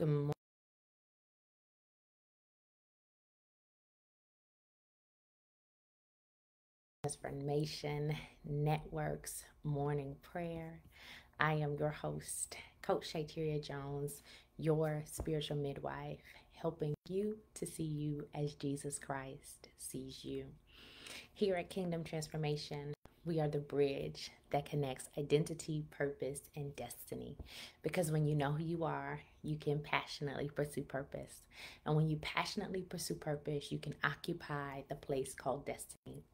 Good. Transformation Networks Morning Prayer. I am your host, Coach Shiyterea Jones, your spiritual midwife, helping you to see you as Jesus Christ sees you. Here at Kingdom Transformation, we are the bridge that connects identity, purpose, and destiny. Because when you know who you are, you can passionately pursue purpose. And when you passionately pursue purpose, you can occupy the place called destiny.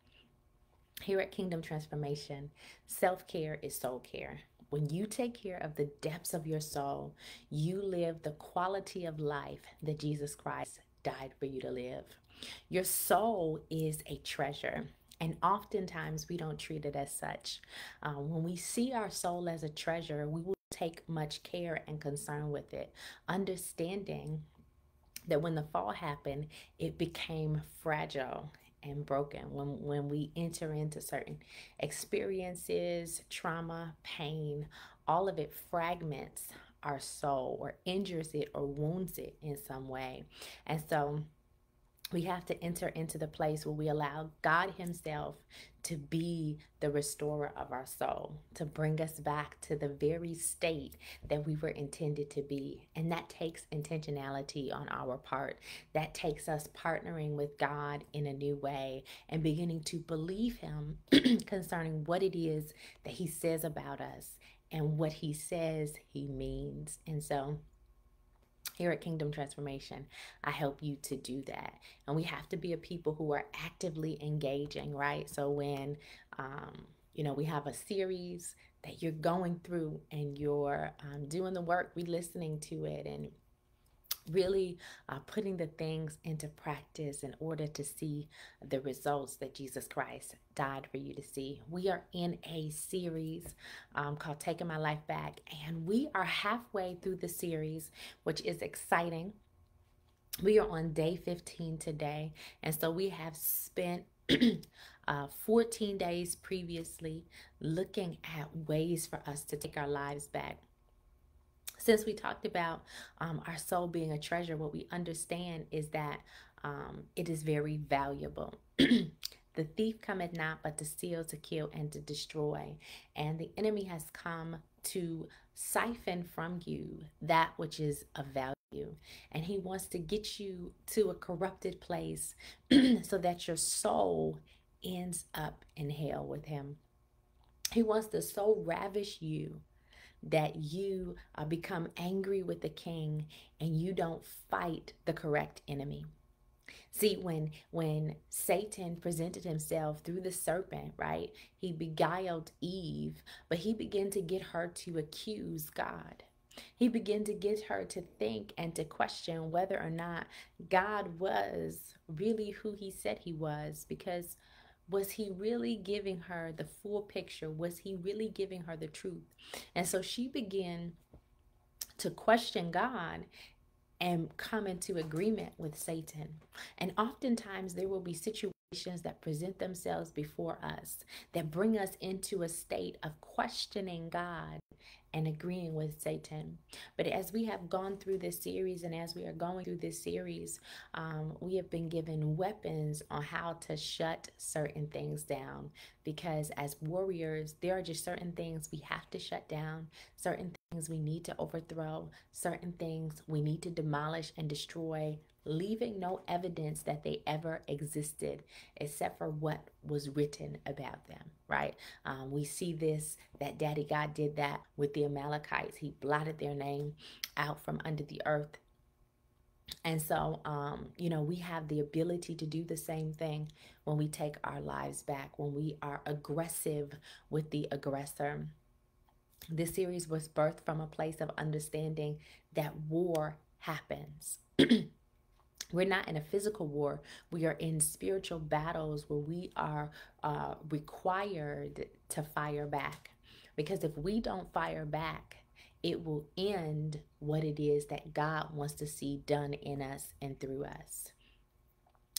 Here at Kingdom Transformation, self care is soul care. When you take care of the depths of your soul, you live the quality of life that Jesus Christ died for you to live. Your soul is a treasure. And oftentimes we don't treat it as such. Um, when we see our soul as a treasure, we will take much care and concern with it, understanding that when the fall happened, it became fragile and broken when when we enter into certain experiences trauma pain all of it fragments our soul or injures it or wounds it in some way and so we have to enter into the place where we allow God Himself to be the restorer of our soul, to bring us back to the very state that we were intended to be. And that takes intentionality on our part. That takes us partnering with God in a new way and beginning to believe Him concerning what it is that He says about us and what He says He means. And so, here at Kingdom Transformation, I help you to do that. And we have to be a people who are actively engaging, right? So when, um, you know, we have a series that you're going through and you're um, doing the work, re listening to it and really uh, putting the things into practice in order to see the results that Jesus Christ died for you to see. We are in a series um, called Taking My Life Back, and we are halfway through the series, which is exciting. We are on day 15 today, and so we have spent uh, 14 days previously looking at ways for us to take our lives back since we talked about um, our soul being a treasure, what we understand is that um, it is very valuable. the thief cometh not but to steal, to kill, and to destroy. And the enemy has come to siphon from you that which is of value. And he wants to get you to a corrupted place so that your soul ends up in hell with him. He wants to so ravish you that you uh, become angry with the king and you don't fight the correct enemy. See, when when Satan presented himself through the serpent, right? He beguiled Eve, but he began to get her to accuse God. He began to get her to think and to question whether or not God was really who he said he was because was he really giving her the full picture? Was he really giving her the truth? And so she began to question God and come into agreement with Satan. And oftentimes there will be situations that present themselves before us that bring us into a state of questioning God and agreeing with Satan. But as we have gone through this series and as we are going through this series, um, we have been given weapons on how to shut certain things down. Because as warriors, there are just certain things we have to shut down, certain things we need to overthrow, certain things we need to demolish and destroy leaving no evidence that they ever existed except for what was written about them, right? Um, we see this that Daddy God did that with the Amalekites. He blotted their name out from under the earth. And so, um, you know, we have the ability to do the same thing when we take our lives back, when we are aggressive with the aggressor. This series was birthed from a place of understanding that war happens. we're not in a physical war. We are in spiritual battles where we are uh, required to fire back. Because if we don't fire back it will end what it is that god wants to see done in us and through us.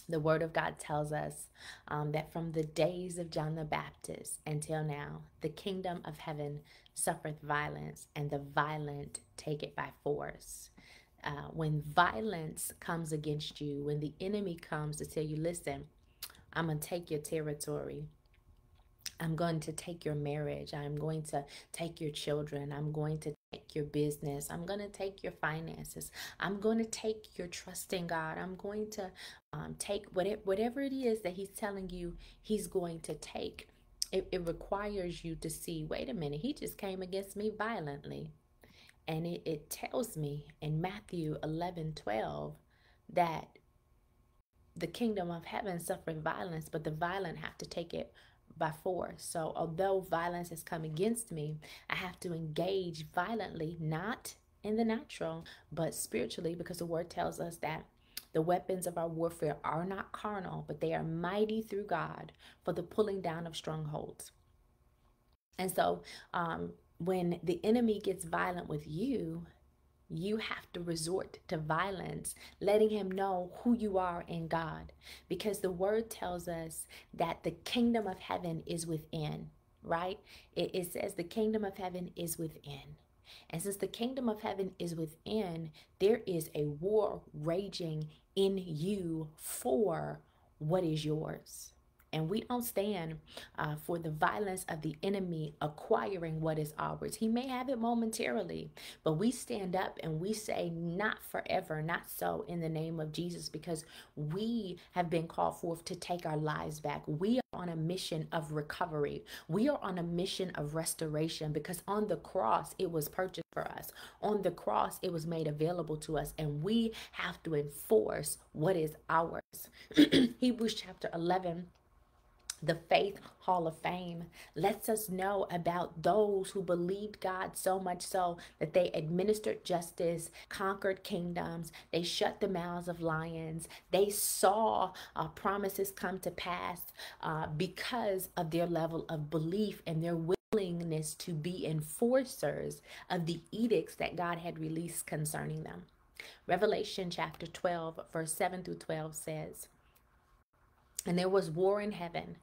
The word of God tells us um, that from the days of John the Baptist until now, the kingdom of heaven suffereth violence, and the violent take it by force. Uh, when violence comes against you, when the enemy comes to tell you, listen, I'm going to take your territory. I'm going to take your marriage. I'm going to take your children. I'm going to take your business. I'm going to take your finances. I'm going to take your trust in God. I'm going to um, take whatever, whatever it is that He's telling you He's going to take. It, it requires you to see wait a minute, He just came against me violently. And it, it tells me in Matthew 11 12 that the kingdom of heaven suffered violence, but the violent have to take it by force. So, although violence has come against me, I have to engage violently, not in the natural, but spiritually, because the word tells us that the weapons of our warfare are not carnal, but they are mighty through God for the pulling down of strongholds. And so, um, when the enemy gets violent with you, you have to resort to violence, letting him know who you are in God. Because the word tells us that the kingdom of heaven is within, right? It, it, says the kingdom of heaven is within. And since the kingdom of heaven is within, there is a war raging in you for what is yours. And we don't stand uh, for the violence of the enemy acquiring what is ours. He may have it momentarily, but we stand up and we say, Not forever, not so, in the name of Jesus, because we have been called forth to take our lives back. We are on a mission of recovery. We are on a mission of restoration because on the cross, it was purchased for us. On the cross, it was made available to us, and we have to enforce what is ours. Hebrews chapter 11 the Faith Hall of Fame lets us know about those who believed God so much so that they administered justice, conquered kingdoms, they shut the mouths of lions, they saw uh, promises come to pass uh, because of their level of belief and their willingness to be enforcers of the edicts that God had released concerning them. Revelation chapter 12, verse 7 through 12 says, And there was war in heaven.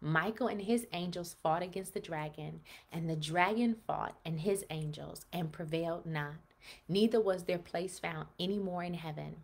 Michael and his angels fought against the dragon, and the dragon fought and his angels and prevailed not. Neither was their place found any more in heaven.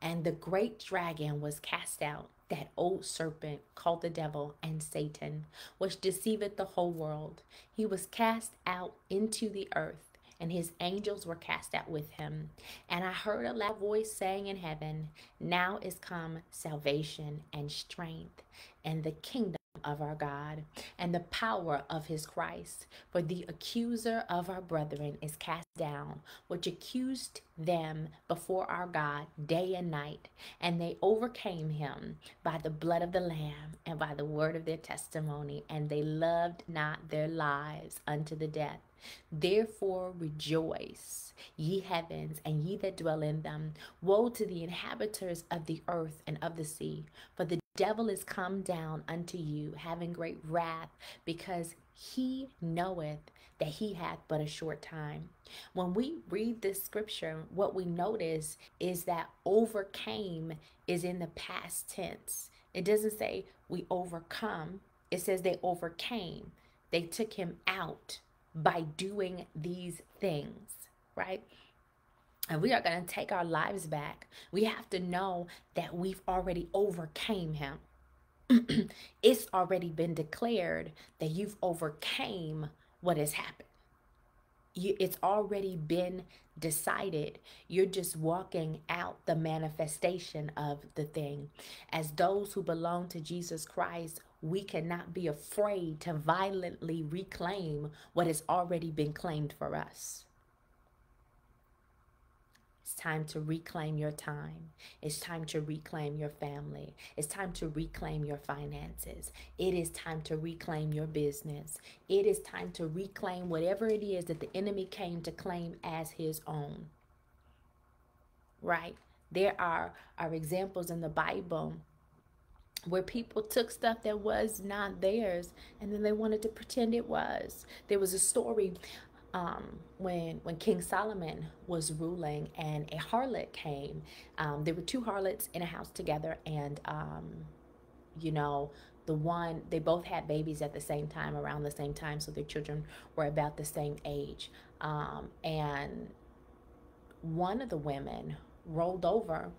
And the great dragon was cast out, that old serpent called the devil and Satan, which deceiveth the whole world. He was cast out into the earth and his angels were cast out with him. And I heard a loud voice saying in heaven, Now is come salvation and strength and the kingdom of our God and the power of his Christ. For the accuser of our brethren is cast down, which accused them before our God day and night. And they overcame him by the blood of the Lamb and by the word of their testimony, and they loved not their lives unto the death. Therefore rejoice, ye heavens, and ye that dwell in them. Woe to the inhabitants of the earth and of the sea, for the devil is come down unto you, having great wrath, because he knoweth that he hath but a short time. When we read this scripture, what we notice is that overcame is in the past tense. It doesn't say we overcome, it says they overcame. They took him out by doing these things, right? And we are going to take our lives back. We have to know that we've already overcame him. it's already been declared that you've overcame what has happened. You, it's already been decided. You're just walking out the manifestation of the thing. As those who belong to Jesus Christ, we cannot be afraid to violently reclaim what has already been claimed for us. It's time to reclaim your time. It's time to reclaim your family. It's time to reclaim your finances. It is time to reclaim your business. It is time to reclaim whatever it is that the enemy came to claim as his own. Right? There are, are examples in the Bible where people took stuff that was not theirs and then they wanted to pretend it was. There was a story um, when when King Solomon was ruling and a harlot came. Um, there were two harlots in a house together, and um, you know the one they both had babies at the same time, around the same time, so their children were about the same age. Um, and one of the women rolled over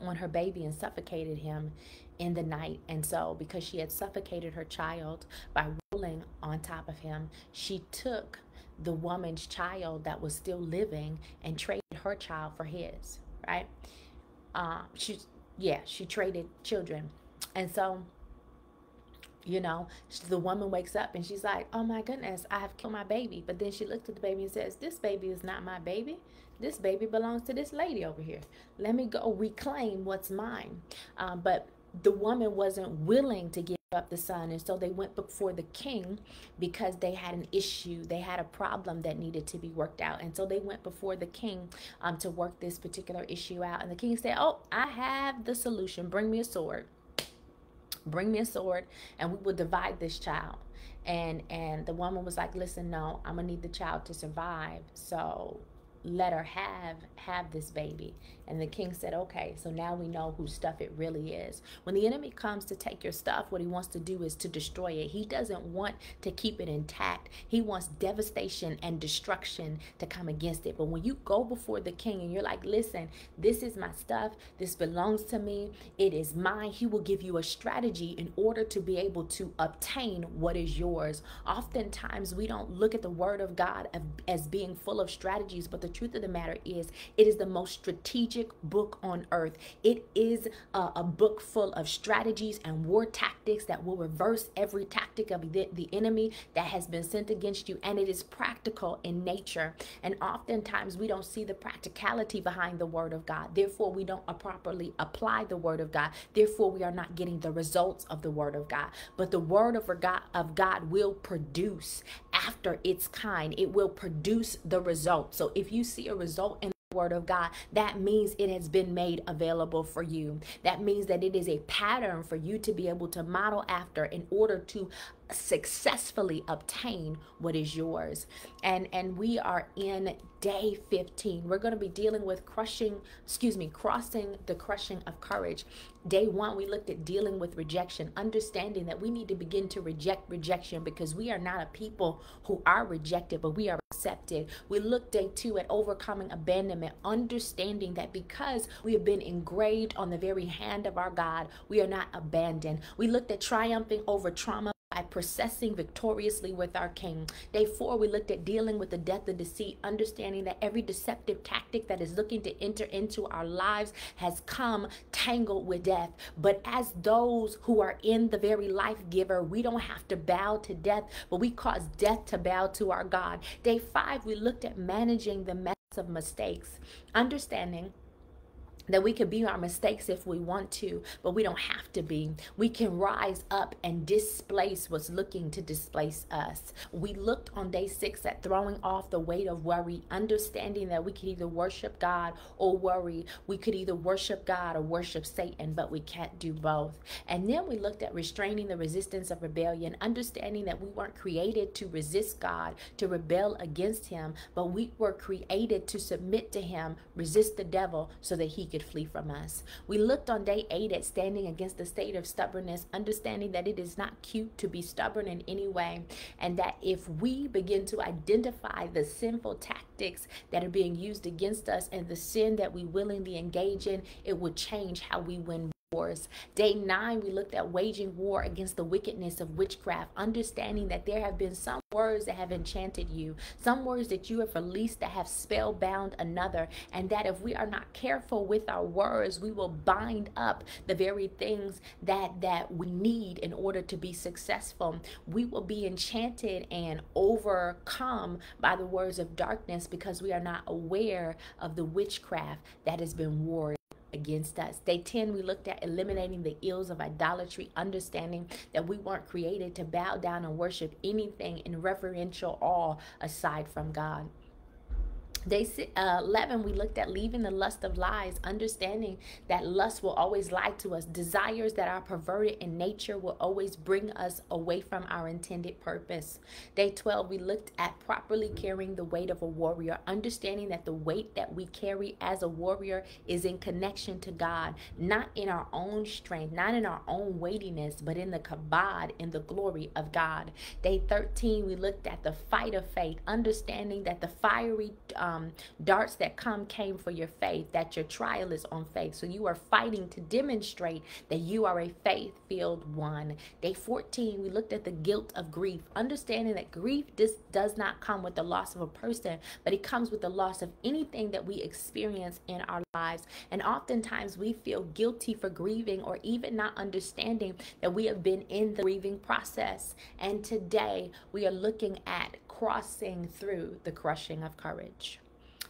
on her baby and suffocated him in the night. And so, because she had suffocated her child by rolling on top of him, she took the woman's child that was still living and traded her child for his, right? Uh, she, yeah, she traded children. And so, you know, the woman wakes up and she's like, oh my goodness, I have killed my baby. But then she looks at the baby and says, this baby is not my baby. This baby belongs to this lady over here. Let me go reclaim what's mine. Um, but the woman wasn't willing to give up the son and so they went before the king because they had an issue they had a problem that needed to be worked out and so they went before the king um, to work this particular issue out and the king said oh i have the solution bring me a sword bring me a sword and we will divide this child. And and the woman was like listen no i'm gonna need the child to survive so let her have have this baby. And the king said okay so now we know whose stuff it really is. When the enemy comes to take your stuff what he wants to do is to destroy it. He doesn't want to keep it intact. He wants devastation and destruction to come against it. But when you go before the king and you're like listen this is my stuff. This belongs to me. It is mine he will give you a strategy in order to be able to obtain what is yours. Oftentimes we don't look at the word of god as being full of strategies but the truth of the matter is, it is the most strategic book on earth. It is a, a book full of strategies and war tactics that will reverse every tactic of the, the enemy that has been sent against you. And it is practical in nature. And oftentimes we don't see the practicality behind the word of God. Therefore, we don't properly apply the word of God. Therefore, we are not getting the results of the word of God. But the word of God, of God will produce after its kind. It will produce the result. So if you see a result in word of God, that means it has been made available for you. That means that it is a pattern for you to be able to model after in order to successfully obtain what is yours. And and we are in day 15. We're going to be dealing with crushing, excuse me, crossing the crushing of courage. Day 1 we looked at dealing with rejection, understanding that we need to begin to reject rejection because we are not a people who are rejected, but we are accepted. We looked day 2 at overcoming abandonment, understanding that because we have been engraved on the very hand of our God, we are not abandoned. We looked at triumphing over trauma by processing victoriously with our King. Day four, we looked at dealing with the death of deceit, understanding that every deceptive tactic that is looking to enter into our lives has come tangled with death. But as those who are in the very life giver, we don't have to bow to death, but we cause death to bow to our God. Day five, we looked at managing the mess of mistakes, understanding that we could be our mistakes if we want to, but we don't have to be. We can rise up and displace what's looking to displace us. We looked on day six at throwing off the weight of worry, understanding that we could either worship God or worry. We could either worship God or worship Satan, but we can't do both. And then we looked at restraining the resistance of rebellion, understanding that we weren't created to resist God, to rebel against Him, but we were created to submit to Him, resist the devil so that He could flee from us. We looked on day eight at standing against the state of stubbornness, understanding that it is not cute to be stubborn in any way, and that if we begin to identify the sinful tactics that are being used against us and the sin that we willingly engage in, it would change how we win wars. Day nine, we looked at waging war against the wickedness of witchcraft, understanding that there have been some words that have enchanted you, some words that you have released that have spellbound another, and that if we are not careful with our words, we will bind up the very things that that we need in order to be successful. We will be enchanted and overcome by the words of darkness because we are not aware of the witchcraft that has been warred against us. Day 10, we looked at eliminating the ills of idolatry, understanding that we weren't created to bow down and worship anything in reverential awe aside from God. Day uh, 11, we looked at leaving the lust of lies, understanding that lust will always lie to us. Desires that are perverted in nature will always bring us away from our intended purpose. Day 12, we looked at properly carrying the weight of a warrior, understanding that the weight that we carry as a warrior is in connection to God, not in our own strength, not in our own weightiness, but in the kabod, in the glory of God. Day 13, we looked at the fight of faith, understanding that the fiery um, come. Darts that come came for your faith, that your trial is on faith. So you are fighting to demonstrate that you are a faith filled one. Day 14, we looked at the guilt of grief, understanding that grief does not come with the loss of a person, but it comes with the loss of anything that we experience in our lives. And oftentimes we feel guilty for grieving or even not understanding that we have been in the grieving process. And today we are looking at crossing through the crushing of courage.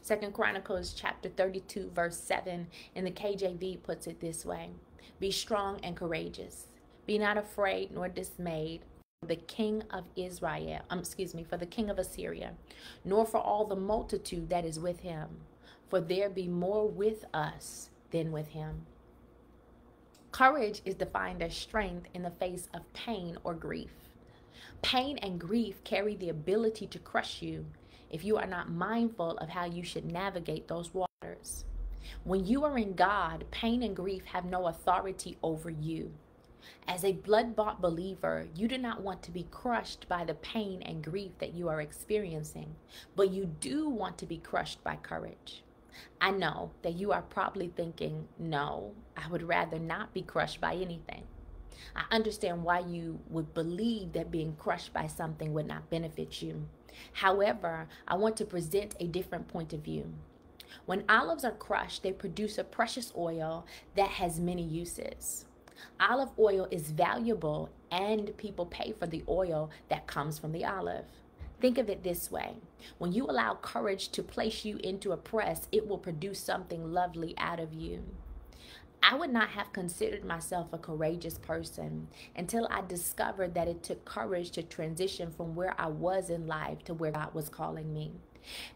Second Chronicles chapter 32 verse 7 in the KJV puts it this way. Be strong and courageous. Be not afraid nor dismayed the king of Israel, um, excuse me, for the king of Assyria, nor for all the multitude that is with him, for there be more with us than with him. Courage is defined as strength in the face of pain or grief. Pain and grief carry the ability to crush you if you are not mindful of how you should navigate those waters. When you are in God, pain and grief have no authority over you. As a blood bought believer, you do not want to be crushed by the pain and grief that you are experiencing, but you do want to be crushed by courage. I know that you are probably thinking, no, I would rather not be crushed by anything. I understand why you would believe that being crushed by something would not benefit you. However, I want to present a different point of view. When olives are crushed, they produce a precious oil that has many uses. Olive oil is valuable and people pay for the oil that comes from the olive. Think of it this way when you allow courage to place you into a press, it will produce something lovely out of you. I would not have considered myself a courageous person until I discovered that it took courage to transition from where I was in life to where God was calling me.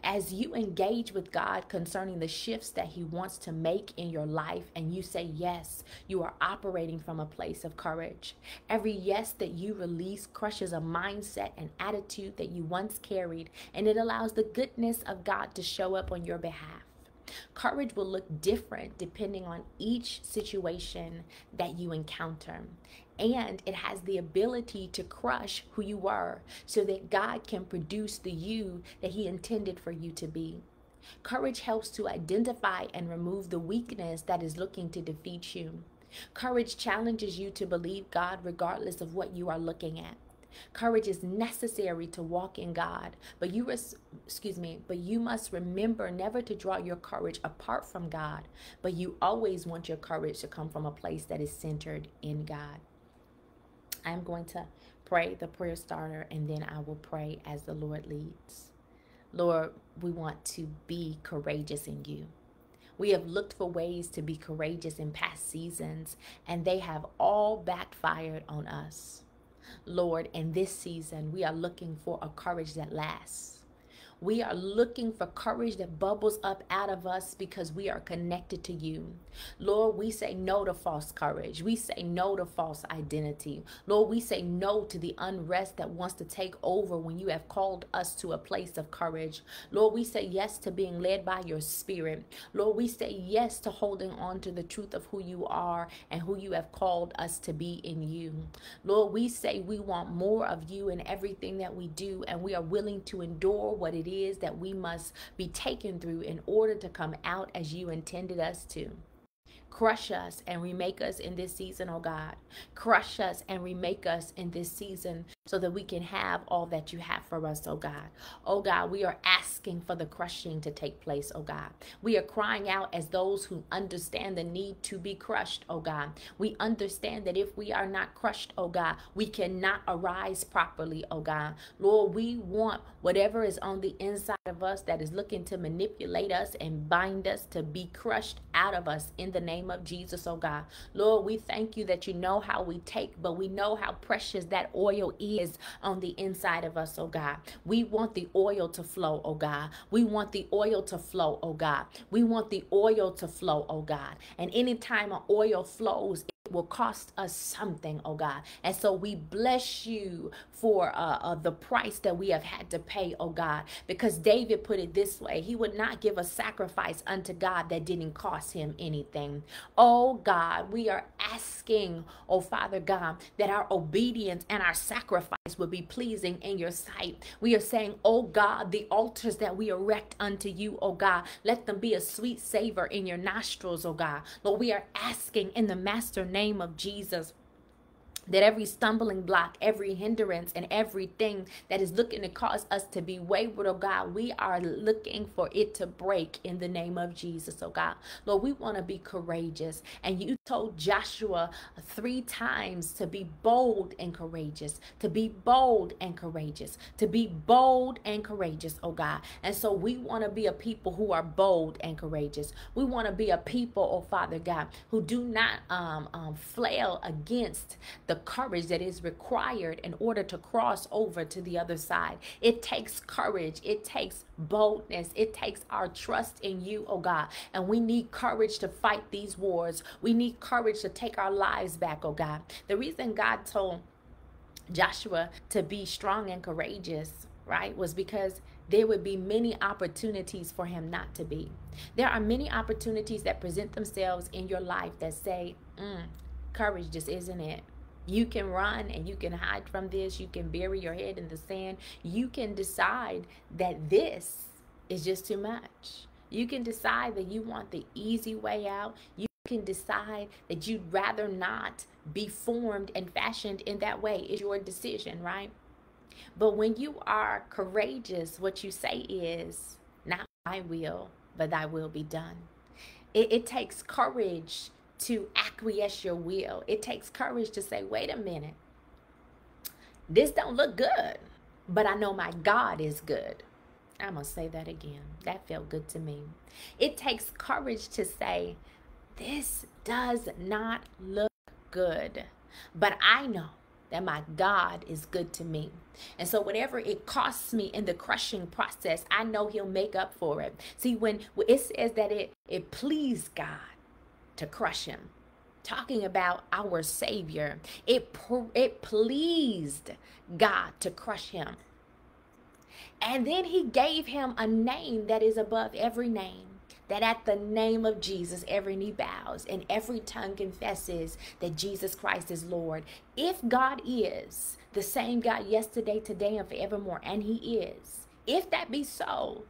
As you engage with God concerning the shifts that He wants to make in your life, and you say yes, you are operating from a place of courage. Every yes that you release crushes a mindset and attitude that you once carried, and it allows the goodness of God to show up on your behalf. Courage will look different depending on each situation that you encounter. And it has the ability to crush who you are so that God can produce the you that He intended for you to be. Courage helps to identify and remove the weakness that is looking to defeat you. Courage challenges you to believe God regardless of what you are looking at. Courage is necessary to walk in God, but you res- excuse me, but you must remember never to draw your courage apart from God, but you always want your courage to come from a place that is centered in God. I'm going to pray the prayer starter and then I will pray as the Lord leads. Lord, we want to be courageous in you. We have looked for ways to be courageous in past seasons, and they have all backfired on us. Lord, in this season, we are looking for a courage that lasts. We are looking for courage that bubbles up out of us because we are connected to you. Lord, we say no to false courage. We say no to false identity. Lord, we say no to the unrest that wants to take over when you have called us to a place of courage. Lord, we say yes to being led by your spirit. Lord, we say yes to holding on to the truth of who you are and who you have called us to be in you. Lord, we say we want more of you in everything that we do, and we are willing to endure what it is that we must be taken through in order to come out as you intended us to. Crush us and remake us in this season, oh God. Crush us and remake us in this season so that we can have all that you have for us, oh God. Oh God, we are asking for the crushing to take place, oh God. We are crying out as those who understand the need to be crushed, oh God. We understand that if we are not crushed, oh God, we cannot arise properly, oh God. Lord, we want whatever is on the inside of us that is looking to manipulate us and bind us to be crushed out of us in the name of Jesus, oh God. Lord, we thank you that you know how we take, but we know how precious that oil is on the inside of us, oh God. We want the oil to flow, oh God. We want the oil to flow, oh God. We want the oil to flow, oh God. And anytime an oil flows, will cost us something, oh God. And so we bless you for uh, uh, the price that we have had to pay, oh God, because David put it this way He would not give a sacrifice unto God that didn't cost him anything. Oh God, we are asking, oh Father God, that our obedience and our sacrifice would be pleasing in your sight. We are saying, oh God, the altars that we erect unto you, oh God, let them be a sweet savor in your nostrils, oh God. Lord, we are asking in the master name of Jesus that every stumbling block, every hindrance, and everything that is looking to cause us to be wayward, oh God, we are looking for it to break in the name of Jesus, oh God. Lord, we want to be courageous. And you told Joshua three times to be bold and courageous, to be bold and courageous, to be bold and courageous, oh God. And so we want to be a people who are bold and courageous. We want to be a people, oh Father God, who do not um, um, flail against the courage that is required in order to cross over to the other side. It takes courage, it takes boldness, it takes our trust in you, oh God. And we need courage to fight these wars. We need courage to take our lives back, oh God. The reason God told Joshua to be strong and courageous, right, was because there would be many opportunities for him not to be. There are many opportunities that present themselves in your life that say, mm, courage just isn't it. You can run and you can hide from this. You can bury your head in the sand. You can decide that this is just too much. You can decide that you want the easy way out. You can decide that you'd rather not be formed and fashioned in that way. It's your decision, right? But when you are courageous, what you say is, Not my will, but thy will be done. It, it takes courage to acquiesce your will. It takes courage to say, wait a minute. This don't look good, but I know my God is good. I'm going to say that again. That felt good to me. It takes courage to say, this does not look good, but I know that my God is good to me. And so, whatever it costs me in the crushing process, I know He'll make up for it. See, when it says that it, it pleased God to crush him. Talking about our Savior, it, it pleased God to crush him. And then he gave him a name that is above every name. That at the name of Jesus, every knee bows and every tongue confesses that Jesus Christ is Lord. If God is the same God yesterday, today, and forevermore, and He is, if that be so,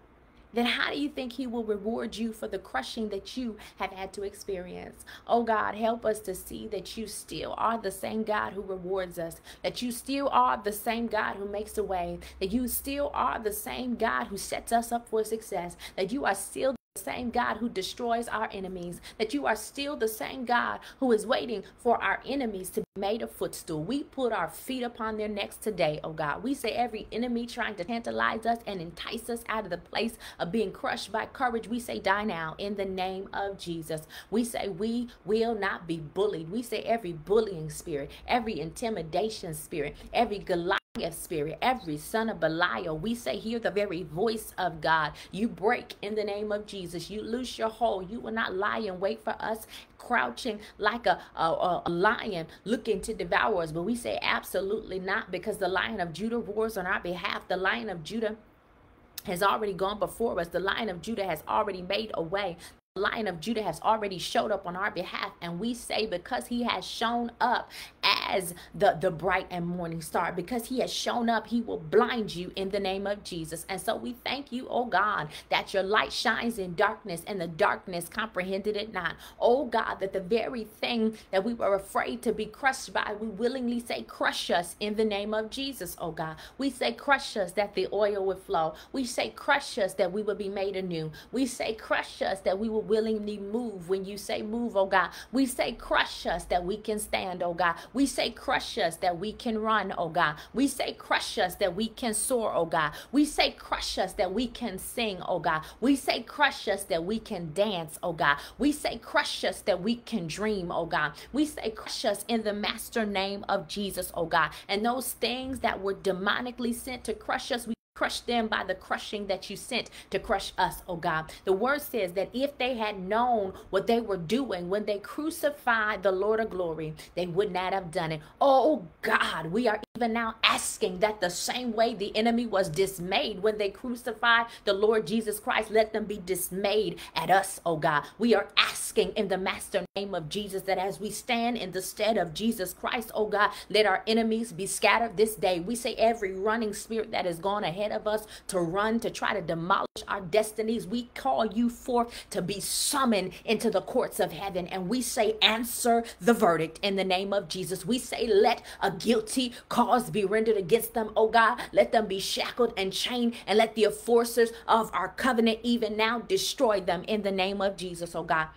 then how do you think he will reward you for the crushing that you have had to experience? Oh God, help us to see that you still are the same God who rewards us, that you still are the same God who makes a way, that you still are the same God who sets us up for success, that you are still same God who destroys our enemies, that you are still the same God who is waiting for our enemies to be made a footstool. We put our feet upon their necks today, oh God. We say every enemy trying to tantalize us and entice us out of the place of being crushed by courage, we say die now in the name of Jesus. We say we will not be bullied. We say every bullying spirit, every intimidation spirit, every Goliath spirit, every son of Belial, we say, hear the very voice of God. You break in the name of Jesus. You loose your hold. You will not lie and wait for us, crouching like a, a, a lion looking to devour us. But we say, absolutely not, because the lion of Judah roars on our behalf. The lion of Judah has already gone before us. The lion of Judah has already made a way. Lion of Judah has already showed up on our behalf, and we say because he has shown up as the, the bright and morning star, because he has shown up, he will blind you in the name of Jesus. And so we thank you, oh God, that your light shines in darkness, and the darkness comprehended it not. Oh God, that the very thing that we were afraid to be crushed by, we willingly say, crush us in the name of Jesus, oh God. We say, crush us that the oil would flow. We say, crush us that we will be made anew. We say, crush us that we will will willingly move when you say move, oh God. We say crush us that we can stand, oh God. We say crush us that we can run, oh God. We say crush us that we can soar, oh God. We say crush us that we can sing, oh God. We say crush us that we can dance, oh God. We say crush us that we can dream, oh God. We say crush us in the master name of Jesus, oh God. And those things that were demonically sent to crush us, we Crush them by the crushing that you sent to crush us, oh God. The word says that if they had known what they were doing when they crucified the Lord of glory, they would not have done it. Oh God, we are even now asking that the same way the enemy was dismayed when they crucified the Lord Jesus Christ, let them be dismayed at us, oh God. We are asking in the master name of Jesus that as we stand in the stead of Jesus Christ, oh God, let our enemies be scattered this day. We say every running spirit that has gone ahead of us to run, to try to demolish our destinies, we call you forth to be summoned into the courts of heaven. And we say, answer the verdict in the name of Jesus. We say, let a guilty cause be rendered against them, oh God. Let them be shackled and chained, and let the enforcers of our covenant even now destroy them in the name of Jesus, oh God.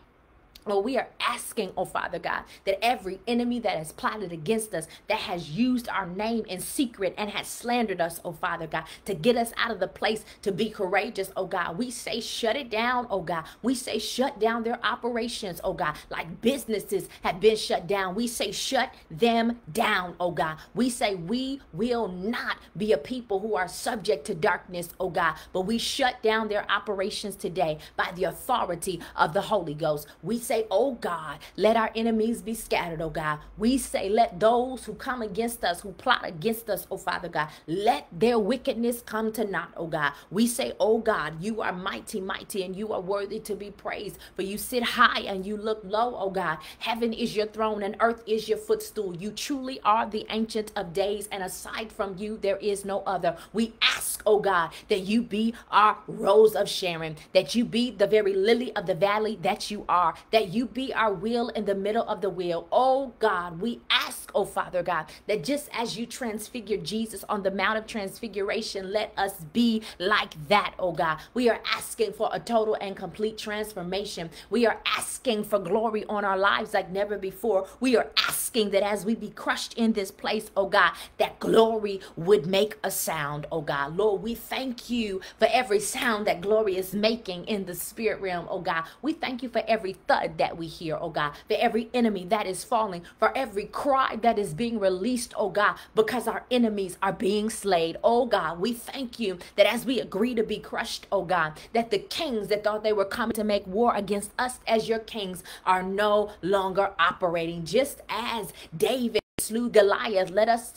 Lord, we are asking, oh Father God, that every enemy that has plotted against us, that has used our name in secret and has slandered us, oh Father God, to get us out of the place to be courageous, oh God, we say shut it down, oh God. We say shut down their operations, oh God, like businesses have been shut down. We say shut them down, oh God. We say we will not be a people who are subject to darkness, oh God, but we shut down their operations today by the authority of the Holy Ghost. We say say, oh God, let our enemies be scattered, oh God. We say, let those who come against us, who plot against us, oh Father God, let their wickedness come to naught, oh God. We say, oh God, you are mighty, mighty, and you are worthy to be praised. For you sit high and you look low, oh God. Heaven is your throne and earth is your footstool. You truly are the ancient of days, and aside from you, there is no other. We ask, oh God, that you be our rose of Sharon, that you be the very lily of the valley that you are, that that you be our wheel in the middle of the wheel. Oh God, we ask, oh Father God, that just as you transfigured Jesus on the Mount of Transfiguration, let us be like that, oh God. We are asking for a total and complete transformation. We are asking for glory on our lives like never before. We are asking that as we be crushed in this place, oh God, that glory would make a sound, oh God. Lord, we thank you for every sound that glory is making in the spirit realm, oh God. We thank you for every thud that we hear, oh God, for every enemy that is falling, for every cry that is being released, oh God, because our enemies are being slayed. Oh God, we thank you that as we agree to be crushed, oh God, that the kings that thought they were coming to make war against us as your kings are no longer operating, just as David slew Goliath. Let us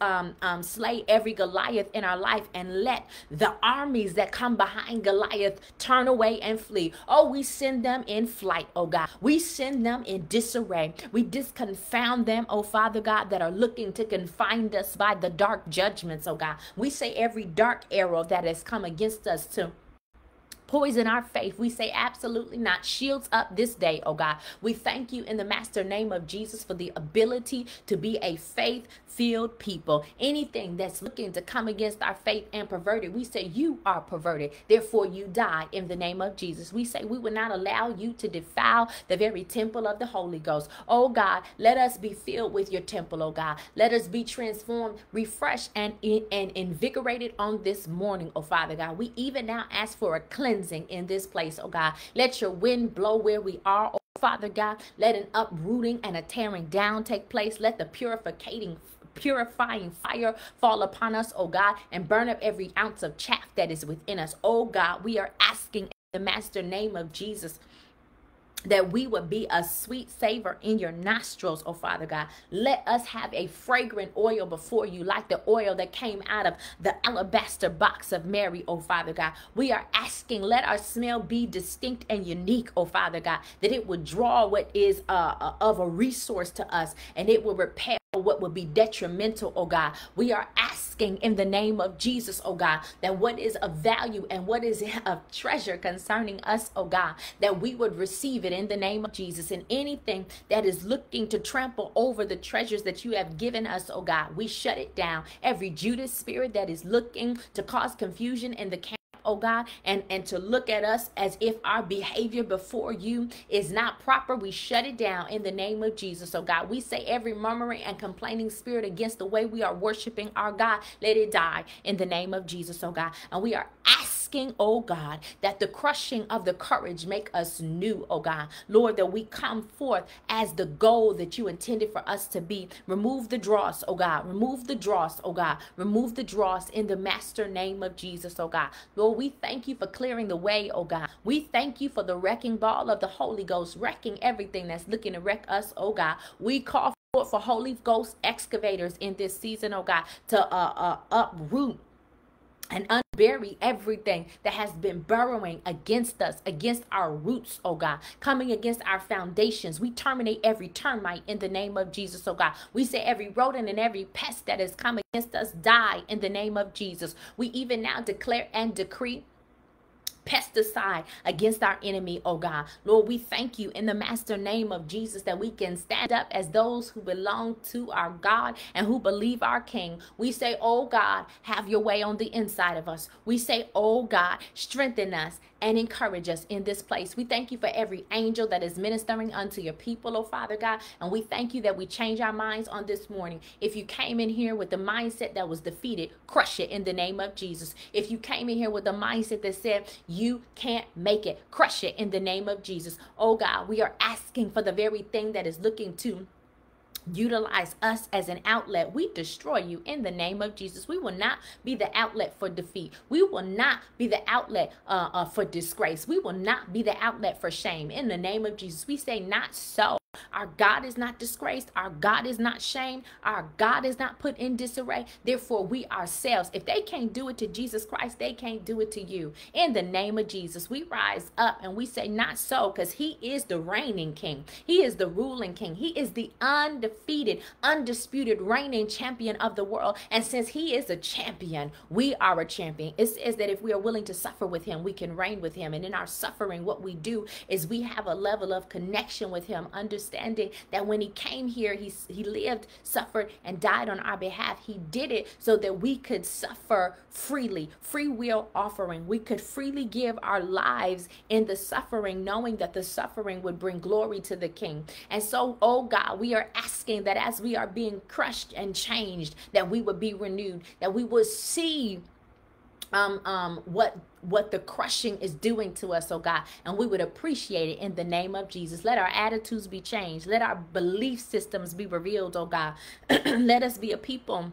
um, um, slay every Goliath in our life and let the armies that come behind Goliath turn away and flee. Oh, we send them in flight, oh God. We send them in disarray. We disconfound them, oh Father God, that are looking to confine us by the dark judgments, oh God. We say every dark arrow that has come against us to poison our faith. We say absolutely not. Shields up this day, oh God. We thank you in the master name of Jesus for the ability to be a faith filled people. Anything that's looking to come against our faith and perverted, we say you are perverted. Therefore, you die in the name of Jesus. We say we will not allow you to defile the very temple of the Holy Ghost. Oh God, let us be filled with your temple, oh God. Let us be transformed, refreshed, and, and invigorated on this morning, oh Father God. We even now ask for a cleansing cleansing in this place, oh God. Let your wind blow where we are, oh Father God. Let an uprooting and a tearing down take place. Let the purifying purifying fire fall upon us, oh God, and burn up every ounce of chaff that is within us. Oh God, we are asking in the master name of Jesus that we would be a sweet savor in your nostrils, oh Father God. Let us have a fragrant oil before you, like the oil that came out of the alabaster box of Mary, oh Father God. We are asking, let our smell be distinct and unique, oh Father God, that it would draw what is uh, uh of a resource to us and it will repel what would be detrimental, oh God. We are asking in the name of Jesus, oh God, that what is of value and what is of treasure concerning us, oh God, that we would receive it in the name of Jesus. And anything that is looking to trample over the treasures that you have given us, oh God, we shut it down. Every Judas spirit that is looking to cause confusion in the camp oh God, and, and to look at us as if our behavior before you is not proper, we shut it down in the name of Jesus, oh God. We say every murmuring and complaining spirit against the way we are worshiping our God, let it die in the name of Jesus, oh God. And we are asking, oh God, that the crushing of the courage make us new, oh God. Lord, that we come forth as the goal that you intended for us to be. Remove the dross, oh God. Remove the dross, oh God. Remove the dross in the master name of Jesus, oh God. Lord, we thank you for clearing the way, oh God. We thank you for the wrecking ball of the Holy Ghost, wrecking everything that's looking to wreck us, oh God. We call for Holy Ghost excavators in this season, oh God, to uh, uh, uproot and unbury everything that has been burrowing against us, against our roots, oh God, coming against our foundations. We terminate every termite in the name of Jesus, oh God. We say every rodent and every pest that has come against us die in the name of Jesus. We even now declare and decree pesticide against our enemy, oh God. Lord, we thank you in the master name of Jesus that we can stand up as those who belong to our God and who believe our King. We say, oh God, have your way on the inside of us. We say, oh God, strengthen us and encourage us in this place. We thank you for every angel that is ministering unto your people, oh Father God. And we thank you that we change our minds on this morning. If you came in here with the mindset that was defeated, crush it in the name of Jesus. If you came in here with the mindset that said you can't make it, crush it in the name of Jesus. Oh God, we are asking for the very thing that is looking to utilize us as an outlet, we destroy you in the name of Jesus. We will not be the outlet for defeat. We will not be the outlet uh, uh, for disgrace. We will not be the outlet for shame in the name of Jesus. We say, not so. Our God is not disgraced. Our God is not shamed. Our God is not put in disarray. Therefore, we ourselves, if they can't do it to Jesus Christ, they can't do it to you. In the name of Jesus, we rise up and we say, Not so, because He is the reigning King. He is the ruling King. He is the undefeated, undisputed, reigning champion of the world. And since He is a champion, we are a champion. It says that if we are willing to suffer with Him, we can reign with Him. And in our suffering, what we do is we have a level of connection with Him, understanding understanding that when he came here, he, he lived, suffered, and died on our behalf. He did it so that we could suffer freely, free will offering. We could freely give our lives in the suffering, knowing that the suffering would bring glory to the King. And so, oh God, we are asking that as we are being crushed and changed, that we would be renewed, that we would see um um what what the crushing is doing to us oh god and we would appreciate it in the name of jesus. Let our attitudes be changed. Let our belief systems be revealed oh god. Let us be a people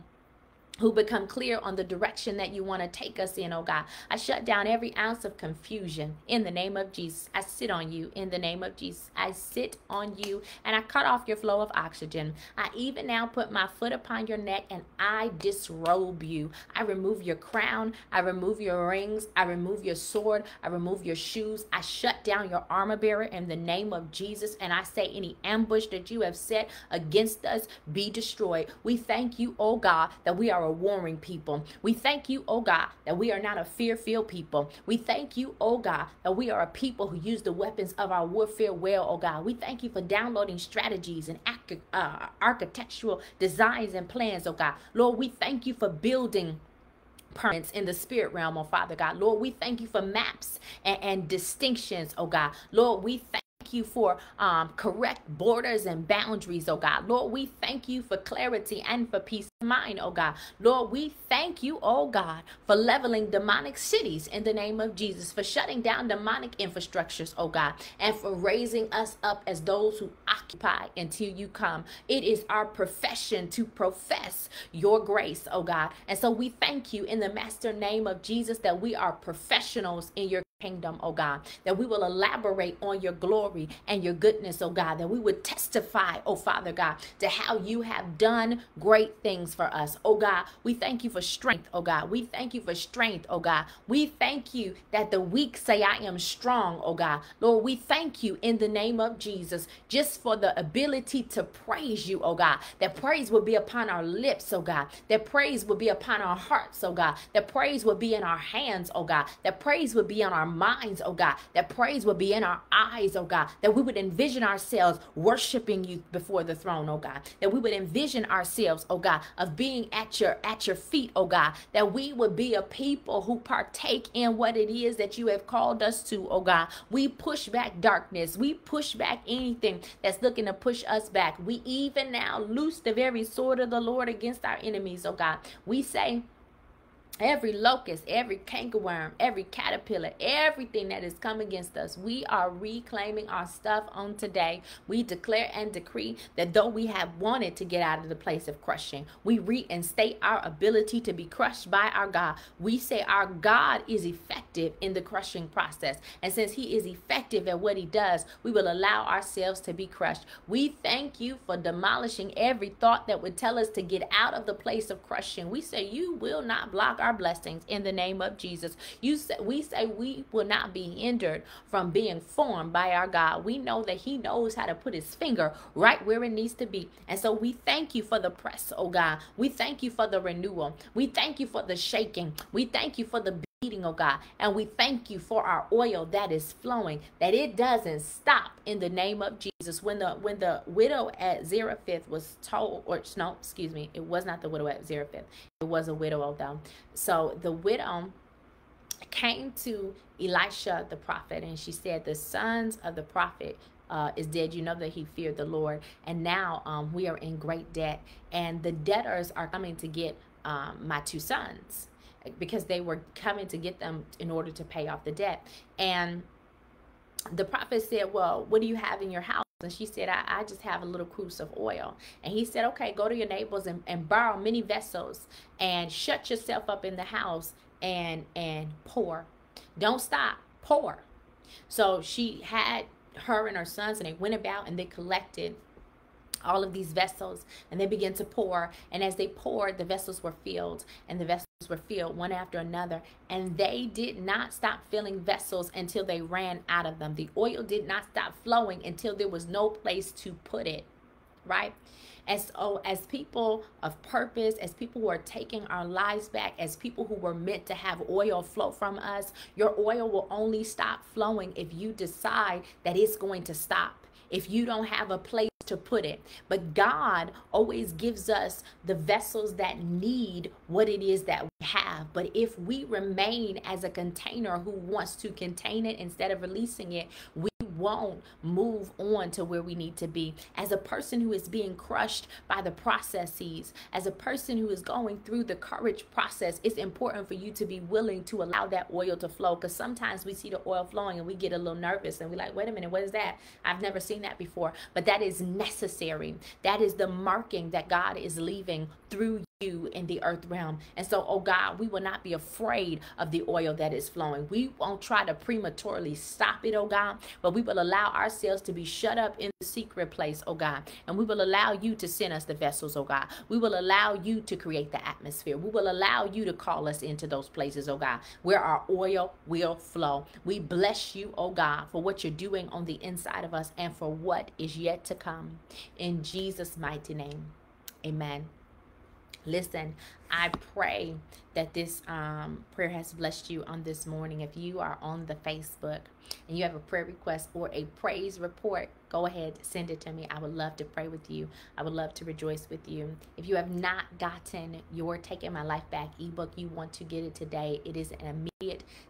who become clear on the direction that you want to take us in, oh God. I shut down every ounce of confusion in the name of Jesus. I sit on you in the name of Jesus. I sit on you and I cut off your flow of oxygen. I even now put my foot upon your neck and I disrobe you. I remove your crown. I remove your rings. I remove your sword. I remove your shoes. I shut down your armor bearer in the name of Jesus. And I say, any ambush that you have set against us be destroyed. We thank you, oh God, that we are a warring people. We thank you, oh God, that we are not a fear filled people. We thank you, oh God, that we are a people who use the weapons of our warfare well, oh God. We thank you for downloading strategies and uh, architectural designs and plans, oh God. Lord, we thank you for building permits in the spirit realm, oh Father God. Lord, we thank you for maps and, and distinctions, oh God. Lord, we thank you for um, correct borders and boundaries, oh God. Lord, we thank you for clarity and for peace of mind, oh God. Lord, we thank you, oh God, for leveling demonic cities in the name of Jesus, for shutting down demonic infrastructures, oh God, and for raising us up as those who occupy until you come. It is our profession to profess your grace, oh God. And so we thank you in the master name of Jesus that we are professionals in your kingdom, oh God, that we will elaborate on your glory and your goodness, oh God, that we would testify, oh Father God, to how you have done great things for us, oh God. We thank you for strength, oh God. We thank you for strength, oh God. We thank you that the weak say, I am strong, oh God. Lord, we thank you in the name of Jesus just for the ability to praise you, oh God. That praise will be upon our lips, oh God. That praise will be upon our hearts, oh God. That praise will be in our hands, oh God. That praise will be on our minds, oh God, that praise would be in our eyes, oh God, that we would envision ourselves worshiping you before the throne, oh God, that we would envision ourselves, oh God, of being at your at your feet, oh God, that we would be a people who partake in what it is that you have called us to, oh God. We push back darkness. We push back anything that's looking to push us back. We even now loose the very sword of the Lord against our enemies, oh God. We say, every locust, every cankerworm, every caterpillar, everything that has come against us, we are reclaiming our stuff on today. We declare and decree that though we have wanted to get out of the place of crushing, we reinstate our ability to be crushed by our God. We say our God is effective in the crushing process. And since he is effective at what he does, we will allow ourselves to be crushed. We thank you for demolishing every thought that would tell us to get out of the place of crushing. We say you will not block our blessings in the name of Jesus. You say, we say we will not be hindered from being formed by our God. We know that He knows how to put His finger right where it needs to be. And so we thank you for the press, oh God. We thank you for the renewal. We thank you for the shaking. We thank you for the oh God. And we thank you for our oil that is flowing, that it doesn't stop in the name of Jesus. When the when the widow at Zarephath was told, or no, excuse me, it was not the widow at Zarephath. It was a widow though. So the widow came to Elisha the prophet and she said, The sons of the prophet uh, is dead, you know that he feared the Lord. And now um, we are in great debt, and the debtors are coming to get um, my two sons because they were coming to get them in order to pay off the debt. And the prophet said, Well, what do you have in your house? And she said, I, I just have a little cruse of oil. And he said, Okay, go to your neighbors and, and borrow many vessels and shut yourself up in the house and and pour. Don't stop, pour. So she had her and her sons and they went about and they collected all of these vessels and they began to pour. And as they poured the vessels were filled and the vessels were filled one after another. And they did not stop filling vessels until they ran out of them. The oil did not stop flowing until there was no place to put it right? As as people of purpose as people who are taking our lives back as people who were meant to have oil flow from us your oil will only stop flowing if you decide that it's going to stop. If you don't have a place to put it. But God always gives us the vessels that need what it is that we have. But if we remain as a container who wants to contain it instead of releasing it, we won't move on to where we need to be. As a person who is being crushed by the processes, as a person who is going through the courage process, it's important for you to be willing to allow that oil to flow. Because sometimes we see the oil flowing and we get a little nervous and we're like, wait a minute, what is that? I've never seen that before. But that is necessary. That is the marking that God is leaving through you in the earth realm. And so, oh God, we will not be afraid of the oil that is flowing. We won't try to prematurely stop it, oh God, but we will allow ourselves to be shut up in the secret place, oh God. And we will allow you to send us the vessels, oh God. We will allow you to create the atmosphere. We will allow you to call us into those places, oh God, where our oil will flow. We bless you, oh God, for what you're doing on the inside of us and for what is yet to come. In Jesus' mighty name, amen. Listen, I pray that this um, prayer has blessed you on this morning. If you are on the Facebook and you have a prayer request or a praise report, go ahead, send it to me. I would love to pray with you. I would love to rejoice with you. If you have not gotten your Taking My Life Back ebook, you want to get it today. It is an immediate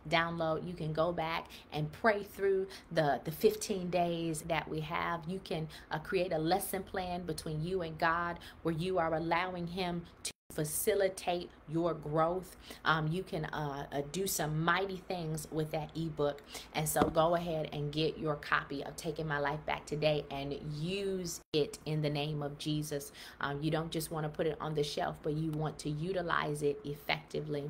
download. You can go back and pray through the, the 15 days that we have. You can uh, create a lesson plan between you and God where you are allowing Him to facilitate your growth. Um, you can uh, uh, do some mighty things with that ebook. And so go ahead and get your copy of Taking My Life Back today and use it in the name of Jesus. Um, you don't just want to put it on the shelf, but you want to utilize it effectively.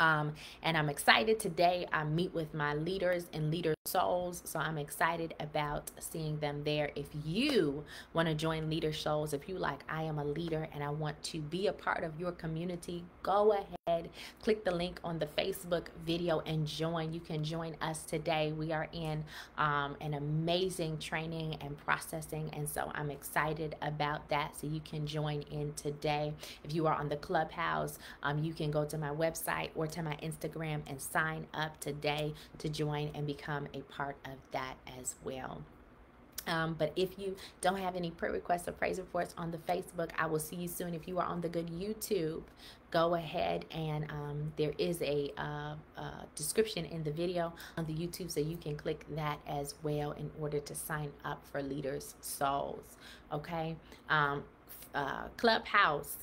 Um, and I'm excited today. I meet with my leaders and leader souls. So I'm excited about seeing them there. If you want to join leader souls, if you like, I am a leader and I want to be a part of your community, go ahead, click the link on the Facebook video and join. You can join us today. We are in um, an amazing training and processing. And so I'm excited about that. So you can join in today. If you are on the clubhouse, um, you can go to my website or to my Instagram and sign up today to join and become a part of that as well. Um, but if you don't have any prayer requests or praise reports on the Facebook, I will see you soon. If you are on the good YouTube, go ahead and um, there is a uh, uh, description in the video on the YouTube, so you can click that as well in order to sign up for Leaders Souls. Okay, um, uh, Clubhouse.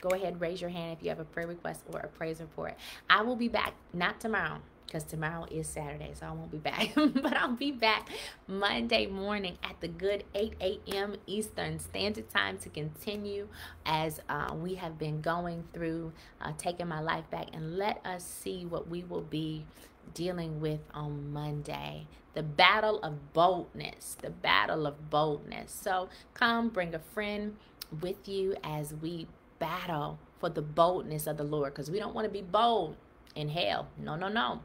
Go ahead, raise your hand if you have a prayer request or a praise report. I will be back not tomorrow because tomorrow is Saturday, so I won't be back. but I'll be back Monday morning at the good 8 a.m. Eastern Standard Time to continue as uh, we have been going through uh, taking my life back and let us see what we will be dealing with on Monday. The battle of boldness, the battle of boldness. So come bring a friend with you as we battle for the boldness of the Lord because we don't want to be bold in hell. No, no, no.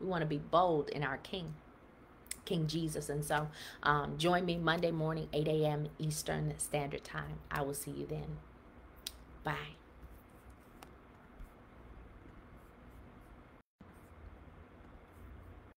We want to be bold in our King, King Jesus. And so um, join me Monday morning, 8 a.m. Eastern Standard Time. I will see you then. Bye.